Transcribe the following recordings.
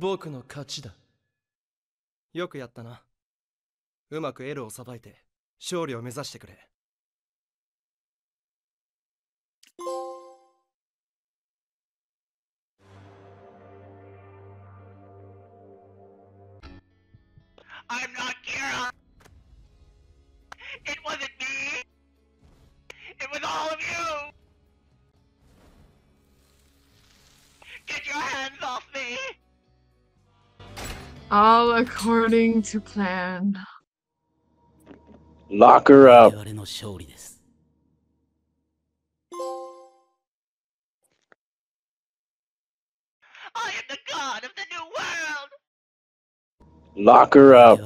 僕の勝ちだ。よくやったな。うまくエルをさばいて勝利を目指してくれ。All according to plan. Lock her up. Lock her up.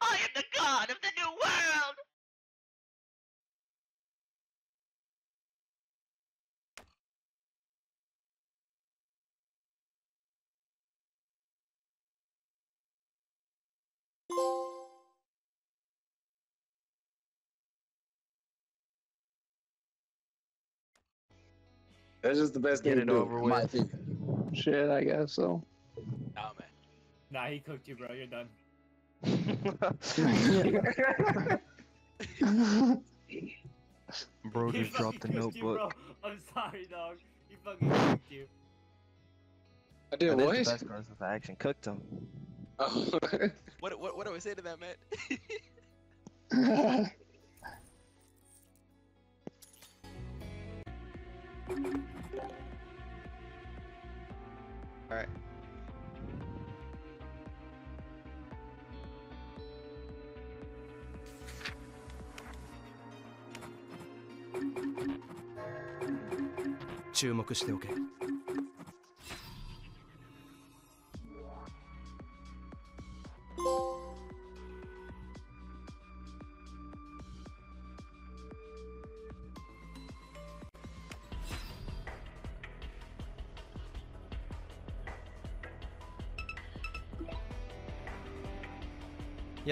I am the god of the new world! That's just the best Get thing it to do, over in my with. opinion. Shit, I guess so. Nah, man. Nah, he cooked you, bro. You're done. Bro He just dropped the fucking cooked you, bro. notebook. I'm sorry, dog. He fucking cooked you. I did And that's what? the best part of the action. Cooked him. Oh. What what what do I say to that, Matt? Alright. "注目しておけ。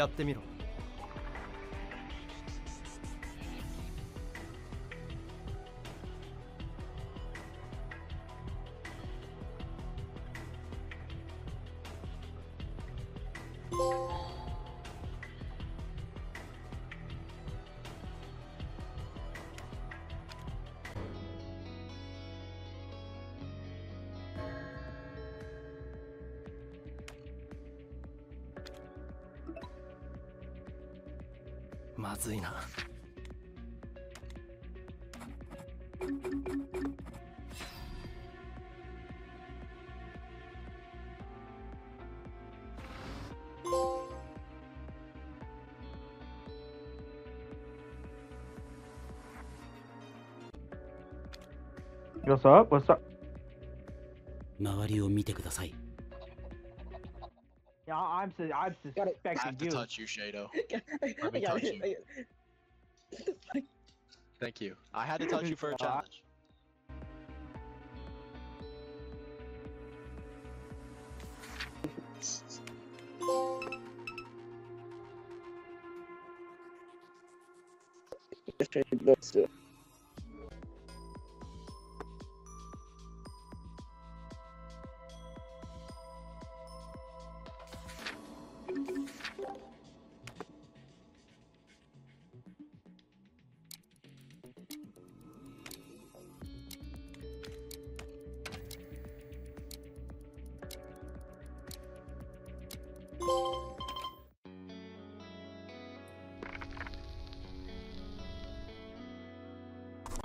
やってみろ。まずいな。What's up? What's up? 周りを見てください。Yeah, I'm su- I'm I have suspecting to you. touch you, Shado. Let me touch you. Thank you. I had to touch you for a challenge.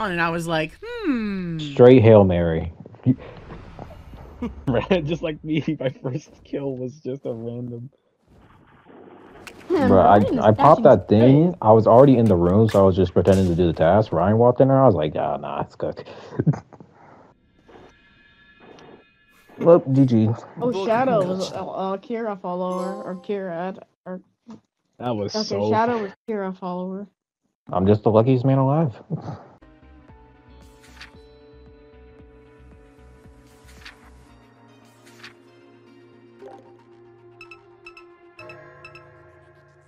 And I was like, hmm. Straight Hail Mary. just like me, my first kill was just a random. Bro, I, I popped that thing. I was already in the room, so I was just pretending to do the task. Ryan walked in there. I was like, ah, nah, it's cooked. Look, GG. Oh, Shadow was a, a Kira follower, or Kira, or That was okay, so. Shadow was Kira follower. I'm just the luckiest man alive.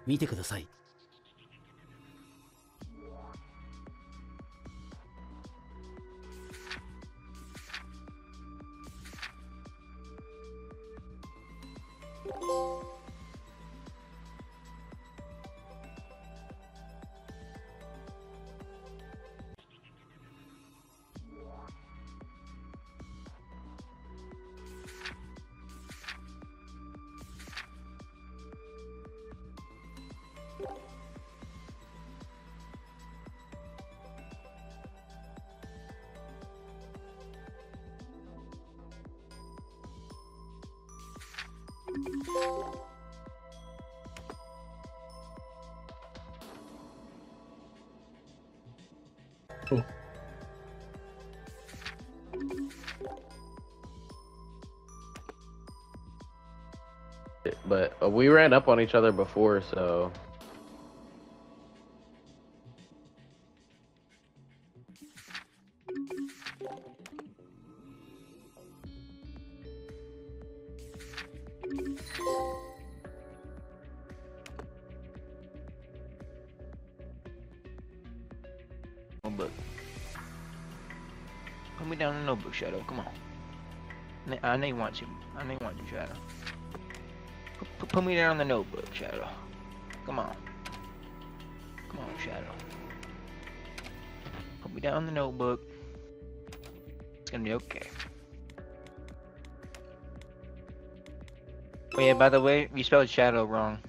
見てください。But uh, we ran up on each other before, so Notebook. Put me down in the notebook, Shadow. Come on. I know you want to. I know you want to, Shadow. Put, put, put me down in the notebook, Shadow. Come on. Come on, Shadow. Put me down in the notebook. It's gonna be okay. Oh yeah, by the way, you spelled Shadow wrong.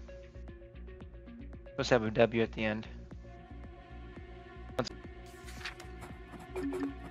Supposed to have a W at the end.「thank you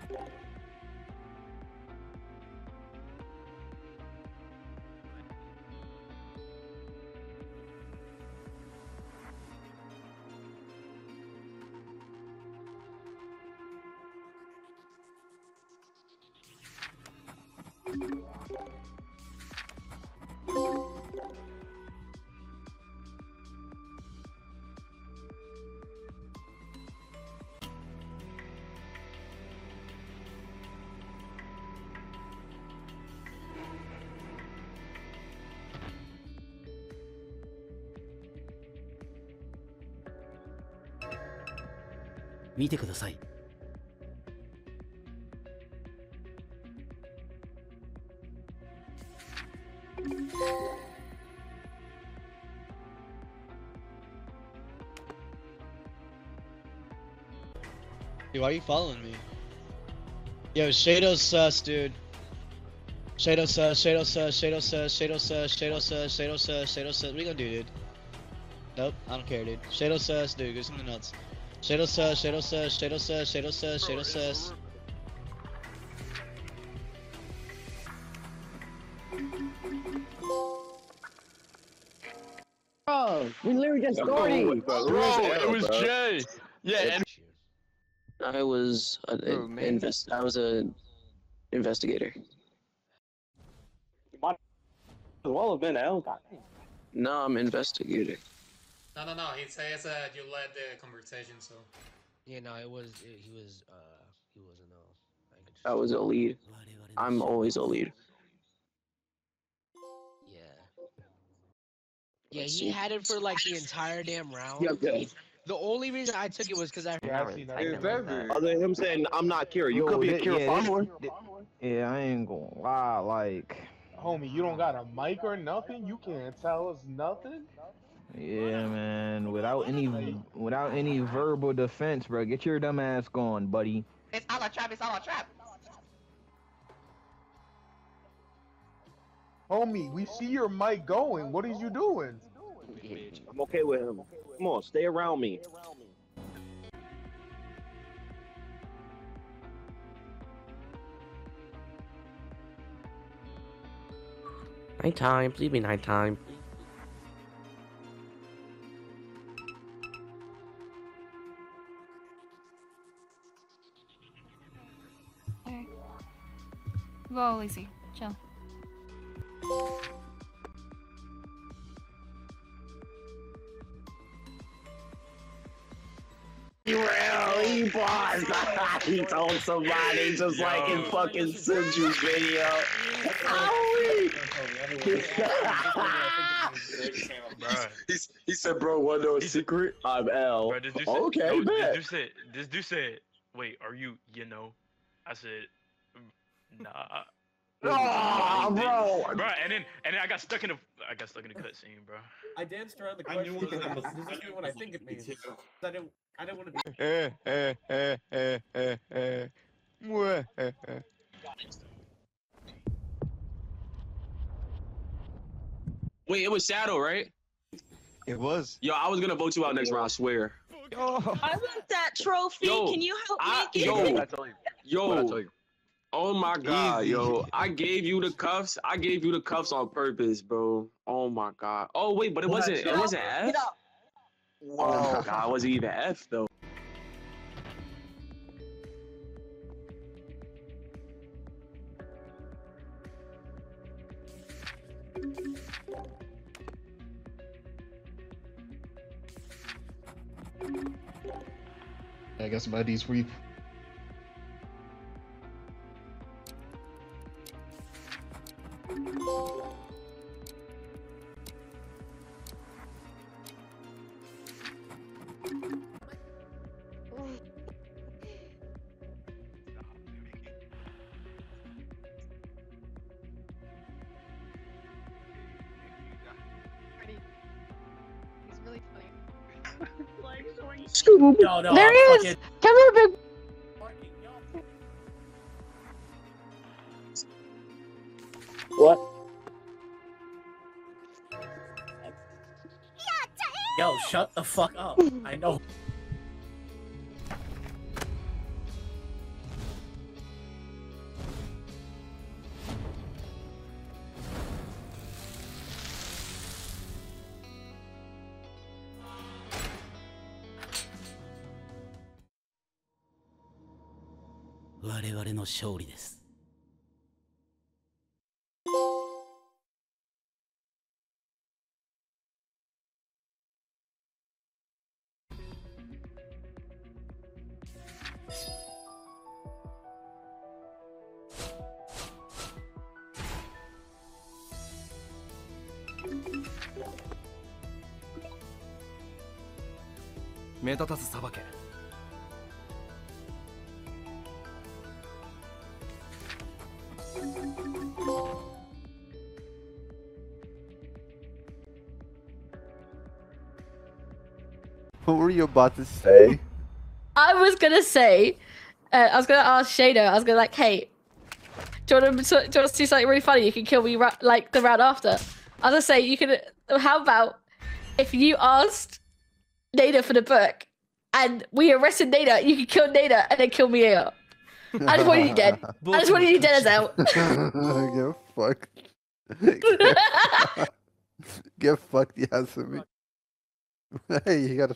見てください」 Dude, why are you following me? Yo, Shadow sus, dude. Shadow sus, Shadow sus, Shadow sus, Shadow sus, Shadow sus, Shadow sus, Shadow sus. What are you gonna do, dude? Nope, I don't care, dude. Shadow sus, dude, do something else. Shadow sus, Shadow sus, Shadow sus, Shadow sus, Shadow sus. Bro, we literally just started. Bro, it was Jay. Yeah, and I was an Oh, invest. I was a investigator. Well, have been out. No, I'm investigator. No, no, no. He says uh, you led the conversation, so. Yeah, no, it was it, he was uh he wasn't no. I just, I was a lead. I'm always a lead. yeah. Yeah, he had it for like the entire damn round. Yeah, yeah. He- the only reason I took it was because I heard. Other than him saying, I'm not Kira, you could be a Kira follower. Yeah, I ain't gonna lie, like, Homie, you don't got a mic or nothing? You can't tell us nothing? Yeah, man, without any, without any verbal defense, bro, get your dumb ass gone, buddy. it's all a trap. It's all a trap. Homie, we see your mic going. What is you doing? I'm okay with him. Come on, stay around me. Nighttime, please be nighttime. Go easy. Chill. Real, he paused. he told somebody just like in fucking Senju's video. he, he said, bro, want to a secret? I'm L. Bro, this dude said, okay, no, bet. This dude said, this dude said, wait, are you, you know? I said, "Mm, nah. Aw, bro. Bro, and then and then I got stuck in the I got stuck in the cutscene, bro. I danced around the I knew was, it was- Does this mean what I think it means? I didn't. I didn't want to be. Eh, eh, eh, eh, eh, eh. Mwah, eh, eh. Wait, it was Shadow, right? It was. Yo, I was gonna vote you out next round. I swear. I want that trophy. Yo, Can you help I, me get yo, it? yo, Oh my god, yo! I gave you the cuffs. I gave you the cuffs on purpose, bro. Oh my god. Oh wait, but it What? wasn't. It wasn't up, F. get up. Oh my god, was it even F though? I got some IDs for you. No, no, there he I'm is. fucking- Come here, big. What? Yo, shut the fuck up. I know.「我々の勝利です」。What were you about to say? I was gonna say, uh, I was gonna ask Shader. I was gonna like, hey, do you want to, do you want to see something really funny? You can kill me ra- like the round after. As I was gonna say you can. How about if you asked Nada for the book, and we arrested Nada, you could kill Nada and then kill me out. I just wanted you dead. I just wanted you dead as out. Get fucked. Get fucked, Yasumi. hey, you gotta.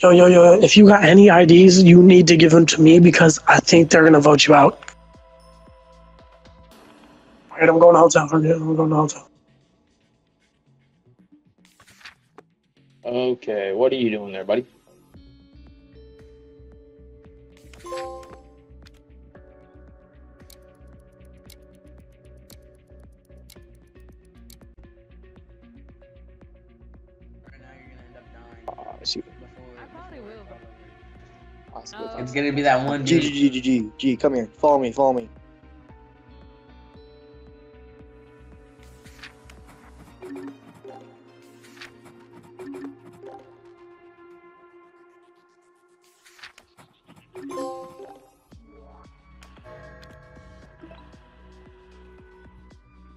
Yo, yo, yo, if you got any IDs, you need to give them to me because I think they're gonna vote you out. Alright, I'm going to hotel for you. I'm going to hotel. Okay, what are you doing there, buddy? It's gonna be that one G dude. G G G G G. Come here. Follow me. Follow me.「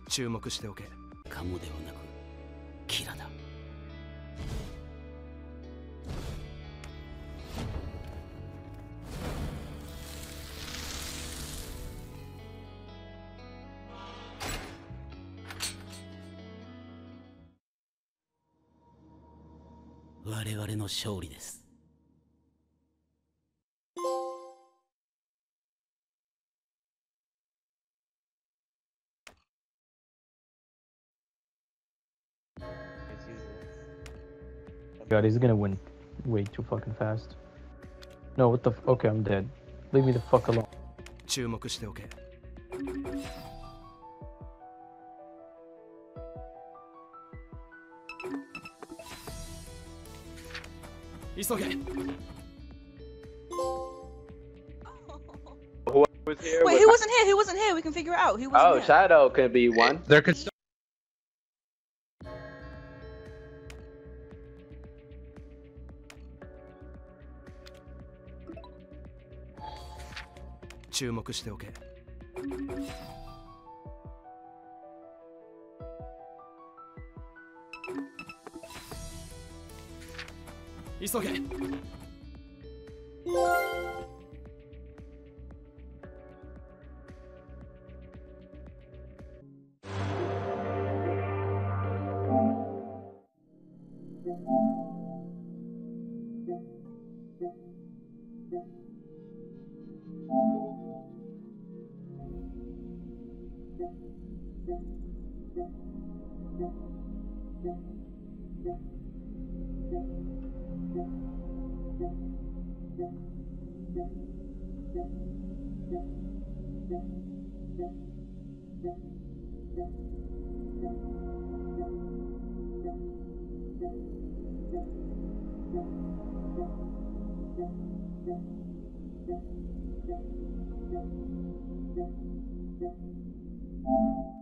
注目しておけ」カモではなくキラだ 勝利です。 God, he's gonna win way too fucking fast. No, what the? F okay, I'm dead. Leave me the fuck alone. 注目しておけ 急げ Who was here? Wait, with- who wasn't here? Who wasn't here? We can figure it out. Who wasn't Oh, here? Shadow could be one. There could.「注目しておけ」 急げ。Thank you.